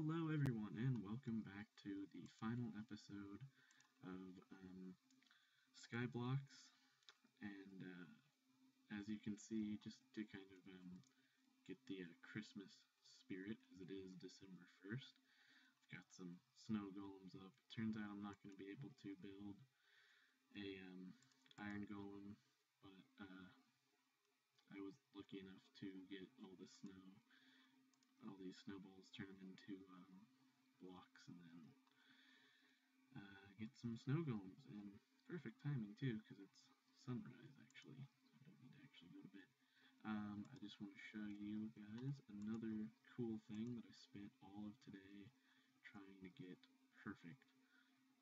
Hello everyone and welcome back to the final episode of um, Skyblocks and uh, as you can see just to kind of um, get the uh, Christmas spirit as it is December 1st I've got some snow golems up. It turns out I'm not going to be able to build a um, iron golem but uh, I was lucky enough to get all the snow all these snowballs, turn them into um, blocks, and then uh, get some snow golems. And perfect timing too, because it's sunrise actually. I don't need to actually go to bed. Um, I just want to show you guys another cool thing that I spent all of today trying to get perfect.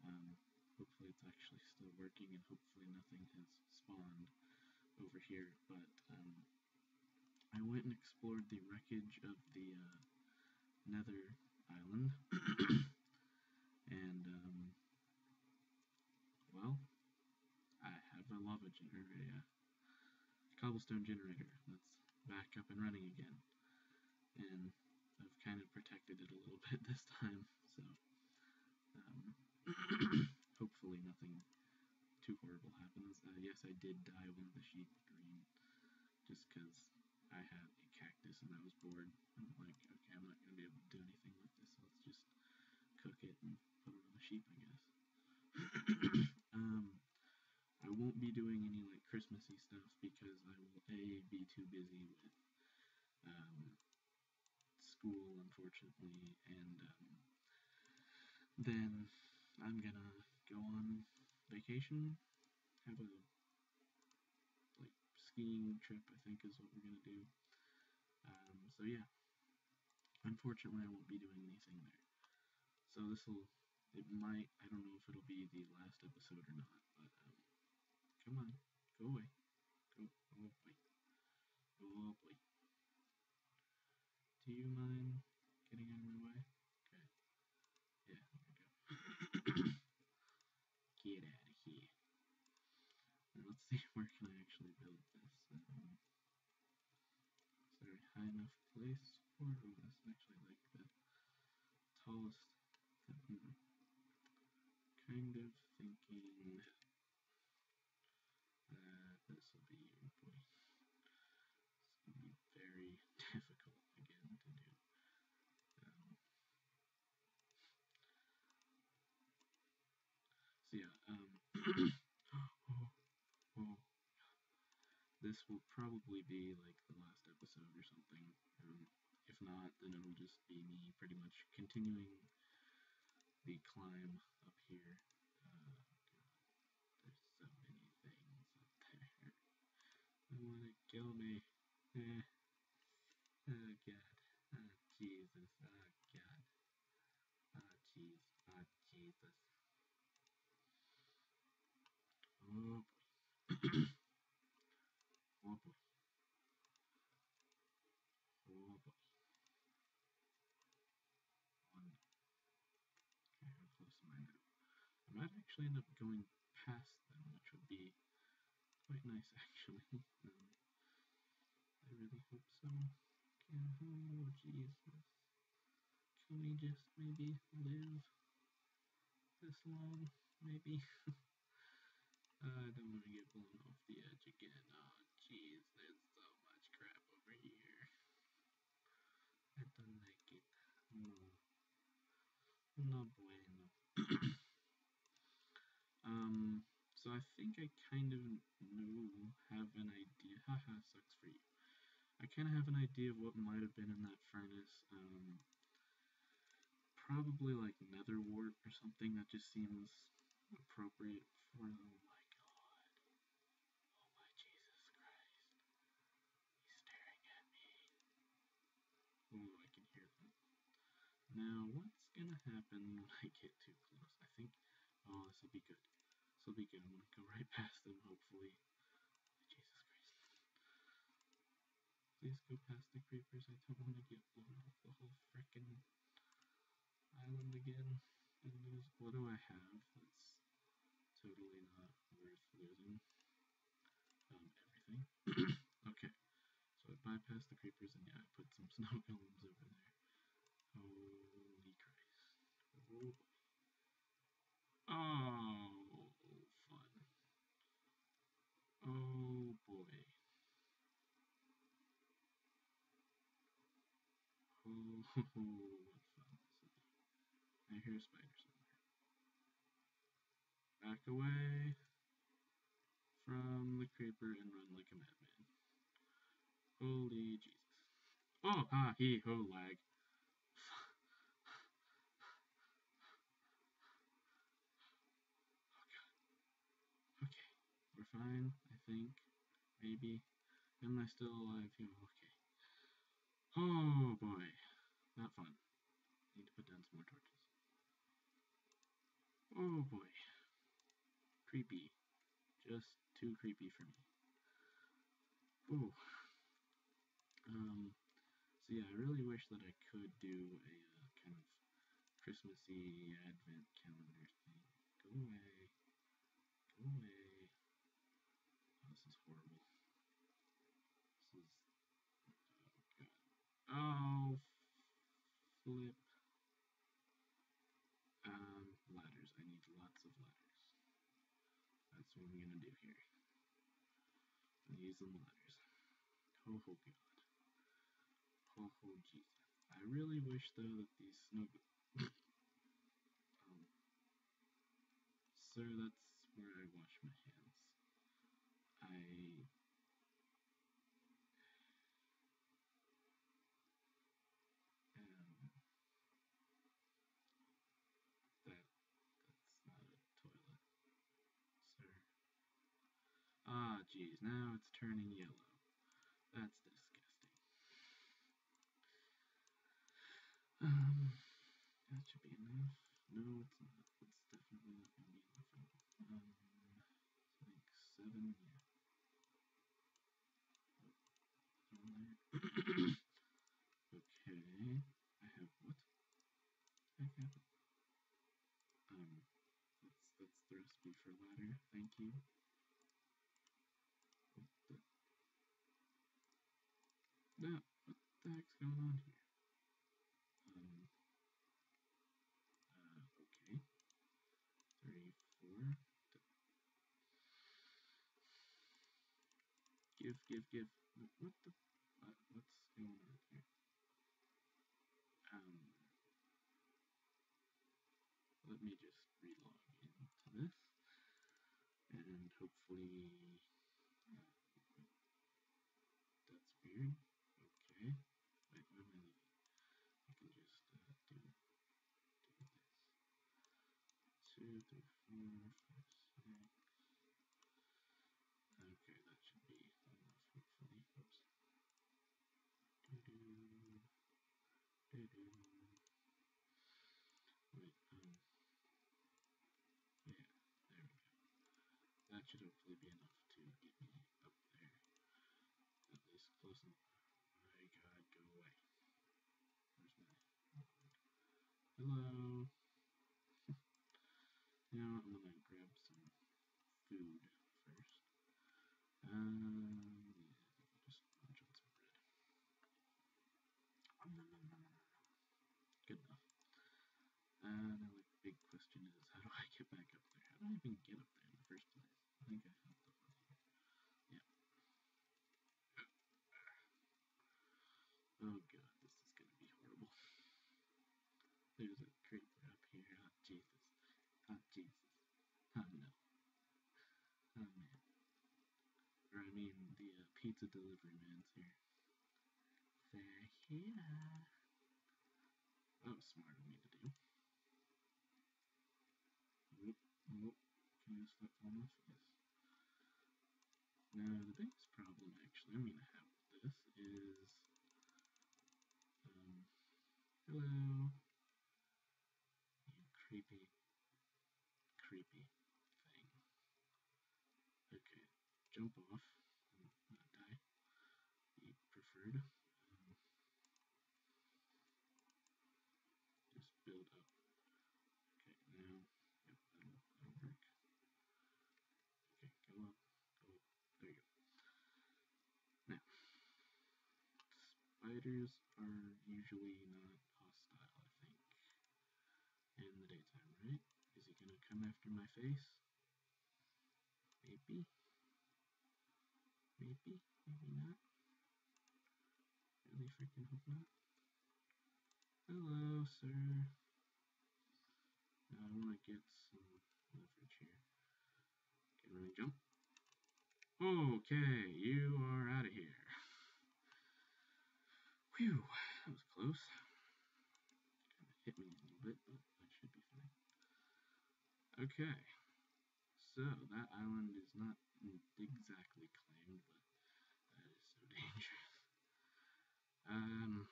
Um, hopefully it's actually still working and hopefully nothing has spawned over here, but um, I went and explored the wreckage of the uh, Nether Island, and um, well, I have a lava generator, a cobblestone generator that's back up and running again, and I've kind of protected it a little bit this time, so um, hopefully nothing too horrible happens. Uh, yes, I did one of the sheep green, just because I had a cactus and I was bored. I'm like, okay, I'm not going to be able to do anything with this, so let's just cook it and put it on the sheep, I guess. um, I won't be doing any like Christmassy stuff because I will a be too busy with um, school, unfortunately, and um, then I'm gonna go on vacation, have a skiing trip, I think is what we're going to do. Um, so yeah, unfortunately I won't be doing anything there. So this will, it might, I don't know if it'll be the last episode or not, but um, come on, go away. Go, oh boy. Oh boy. Do you mind getting out of my way? Okay. Yeah, there we go. Get out of here let's see where can I actually build this. Um, is there a high enough place for? Oh, that's actually like the tallest. Hmm. Kind of thinking that this will be, boy, it's going to be very difficult again to do. Um, so yeah, um, oh, this will probably be like the last episode or something. Um, if not, then it'll just be me pretty much continuing the climb up here. Uh, there's so many things up there. They want to kill me. Eh. Oh god. Oh Jesus. Oh god. Oh jeez. Oh Jesus. Oh boy. Oh boy. Oh boy. One. Okay, how close am I now? I might actually end up going past them, which would be quite nice actually. Um, I really hope so. Okay, oh Jesus. Can we just maybe live this long? Maybe. I don't want to get blown off the edge again. Oh, jeez, there's so much crap over here. I don't like it. No. No bueno. um, so I think I kind of know, have an idea. Haha, sucks for you. I kind of have an idea of what might have been in that furnace. Um, probably like nether wart or something that just seems appropriate for. Oh, my god. Oh my Jesus Christ. He's staring at me. Ooh, I can hear them. Now, what's gonna happen when I get too close? I think, oh, this will be good. Will be good. I'm gonna go right past them, hopefully. Jesus Christ. Please go past the creepers. I don't want to get blown off the whole frickin' island again and lose. What do I have? That's totally not worth losing. Um, everything. okay. So I bypassed the creepers and yeah, I put some snow golems over there. Holy what fun this will be. I hear a spider somewhere. Back away from the creeper and run like a madman. Holy Jesus. Oh, ha, he, ho, lag. Okay, we're fine, I think. Maybe. Am I still alive? Yeah, okay. Oh boy, not fun. Need to put down some more torches. Oh boy. Creepy. Just too creepy for me. Ooh. Um, so yeah, I really wish that I could do a uh, kind of Christmassy advent calendar thing. Go away. Go away. Oh, this is horrible. This is... Oh, God. Oh, flip. Um, ladders. I need lots of ladders. That's what I'm gonna do here. I'm ladders. Ho ho god. Ho Jesus. I really wish though that these snow um Sir, that's where I wash my hands. I am that that's not a toilet, sir. Jeez, now it's turning yellow. That's disgusting. Um, that should be enough. No, it's not. It's definitely not going to be enough. Um, like seven, yeah. Okay. I have what? Heck happened? Um, that's that's the recipe for ladder. Thank you. What the? No, what the heck's going on here? Um, uh, okay. Three, four. Give, give, give. What the? What, what's going on here? Um, let me just relog into this, and hopefully, uh, that's weird. Okay. Wait, where am I? I can just uh, do, do this. Two, three, four, five, six. Okay, that should be enough, hopefully. Oops. Doo-doo. Doo-doo. Um, yeah, there we go. That should hopefully be enough to get me up there. At least close enough. My god, go away. Where's my... Hello? know, I'm gonna grab some food first. Um, yeah, just munch on some bread. Um, nom, nom, nom, nom, nom. Good enough. And now the big question is, how do I get back up there? How do I even get up there in the first place? I think I have the one here. Yeah. Oh god, this is gonna be horrible. There's a creeper up here. Oh Jesus. Oh Jesus. Oh no. Oh man. Or I mean, the uh, pizza delivery man's here. They're here. That was smart of me to do. Whoop, whoop. Now, the biggest problem, actually, I'm gonna have with this is, um, hello, you creepy, creepy thing. Okay, jump off, and not die, be preferred. Um, just build up. Okay, now, yep, that'll, that'll work. Okay, go up, go up, there you go. Now, spiders are usually not hostile, I think, in the daytime, right? Is he gonna come after my face? Maybe. Maybe. Maybe not. Really freaking hope not. Hello, sir. Uh, I want to get some leverage here. Get ready, jump. Okay, you are out of here. Whew, that was close. Kind of hit me a little bit, but I should be fine. Okay, so that island is not exactly claimed, but that is so dangerous. Um,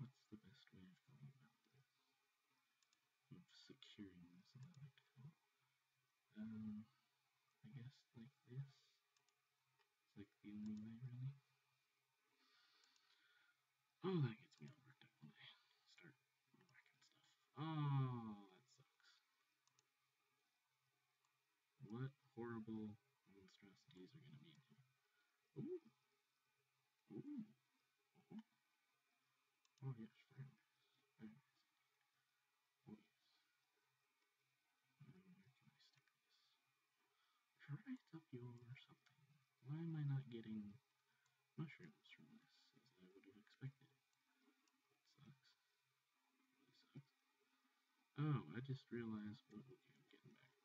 what's the best way of going about this? Of securing this island? Um, I guess like this. It's like the only way, Oh, that gets me all worked up when I start whacking stuff. Oh, that sucks. What horrible monstrosities are gonna be in here? Ooh. Ooh. Uh-huh. Oh yes, very nice. Very nice. Oh yes. Where can I stick this? Right up your something. Why am I not getting mushrooms from this as I would have expected? Sucks. Really sucks. Oh, I just realized. Oh, okay, I'm getting back.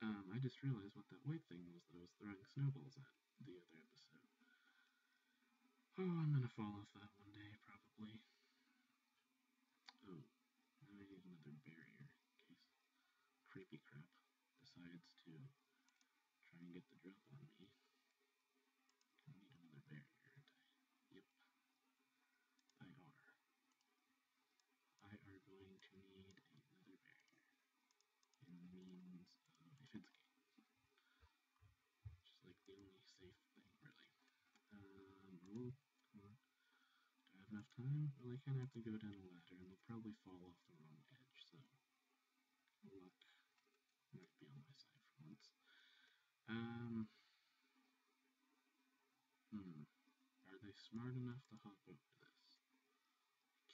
Um, I just realized what that white thing was that I was throwing snowballs at the other episode. Oh, I'm gonna fall off that one day, probably. Oh, I need another barrier in case creepy crap decides to try and get the drop on me. I need another barrier, aren't I? Yep. I are. I are going to need another barrier. In the means of a fence gate. Which is like the only safe thing, really. Um, oh, come on. Do I have time? Well, I kind of have to go down a ladder, and they'll probably fall off the wrong edge, so luck might be on my side for once. Um, hmm. Are they smart enough to hop over this?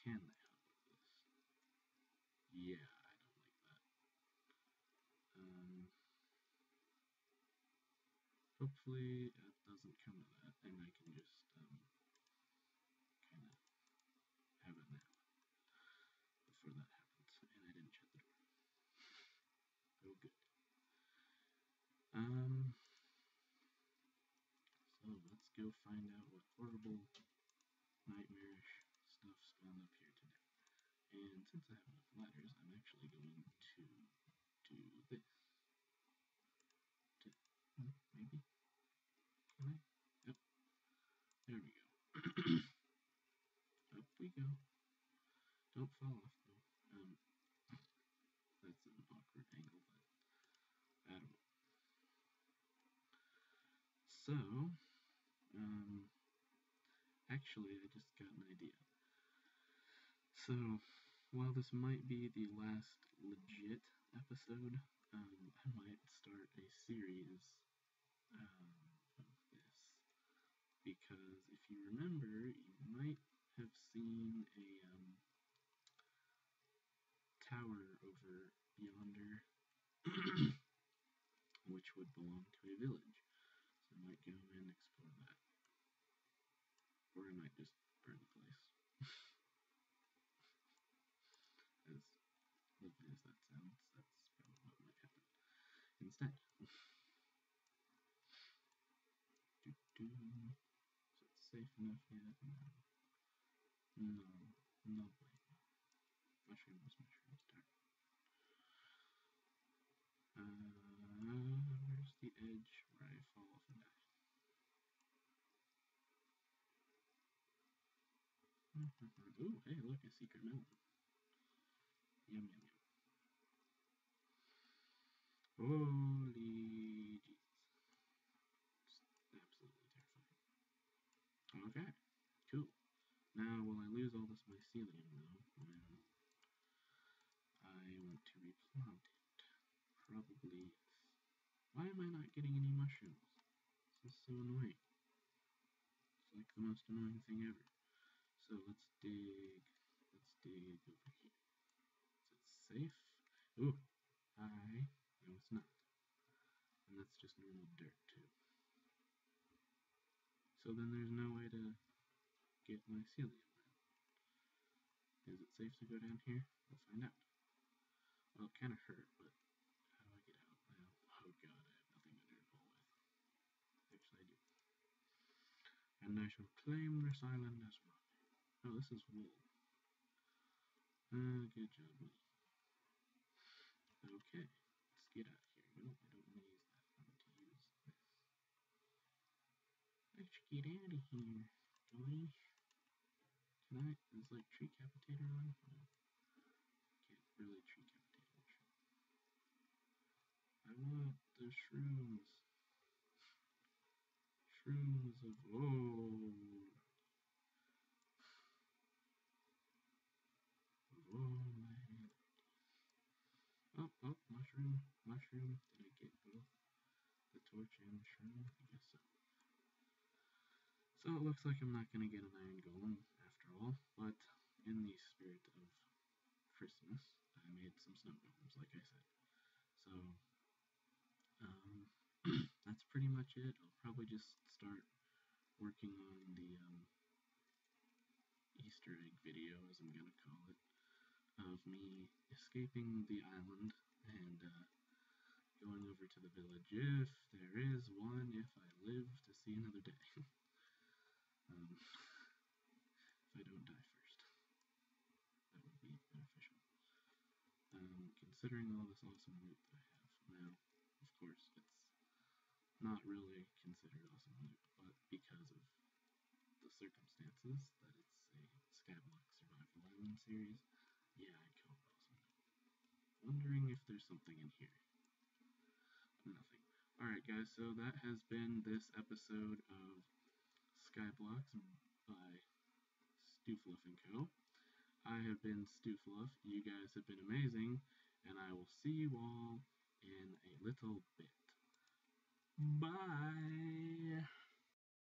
Can they hop over this? Yeah, I don't like that. Um, hopefully it doesn't come to that, and I can just um, kind of have a nap before that happens. And I didn't shut the door. Oh, good. Um, so let's go find out what horrible, nightmarish stuff spawned up here today. And since I have enough ladders, I'm actually going to do this. To, hmm, maybe? Can I? Yep. There we go. up we go. Don't fall off though. Um, that's an awkward angle, but I don't know. So, actually, I just got an idea. So, while this might be the last legit episode, um, I might start a series um, of this. Because if you remember, you might have seen a um, tower over yonder, which would belong to a village. So I might go and explore that. Or I might just burn the place. as lovely as that sounds, that's probably what might happen instead. do, do. Is it safe enough yet? No. No, no. Mushrooms, mushrooms. Uh, where's the edge where I fall off and die? Ooh, hey, look, a secret melon. Yum, yum, yum. Holy Jesus. Absolutely terrifying. Okay, cool. Now, will I lose all this mycelium, though, when I want to replant it? Probably. Why am I not getting any mushrooms? This is so annoying. It's like the most annoying thing ever. So let's dig, let's dig over here. Is it safe? Ooh, hi. No, it's not. And that's just normal dirt, too. So then there's no way to get mycelium it safe to go down here? We'll find out. Well, it kind of hurt, but how do I get out now? Oh god, I have nothing to pull with. Actually, I do. And I shall claim this island as mine. Oh, this is wool. Uh, good job, me. Okay, let's get out of here. No, I don't want to use that. I want to use this. Let's get out of here, guy. Can I? Is like Treecapitator on? No. Can't really tree tree. I want the shrooms. Shrooms of old. Of old man. Oh, mushroom, mushroom. Did I get both the torch and the shroom? I guess so. So it looks like I'm not going to get an iron golem after all, but in the spirit of Christmas, I made some snow golems, like I said. So, um, that's pretty much it. I'll probably just start working on the um, Easter egg video, as I'm going to call it, of me escaping the island and uh, going over to the village if there is one, if I live to see another day. Um, if I don't die first. That would be beneficial. Um, considering all this awesome loot that I have. Now, of course, it's not really considered awesome loot, but because of the circumstances that it's a Skyblock Survival Island series, yeah, I'd call it awesome loot. Wondering if there's something in here. Nothing. Alright guys, so that has been this episode of Skyblocks by StuFluff & Co. I have been StuFluff, you guys have been amazing, and I will see you all in a little bit. Bye!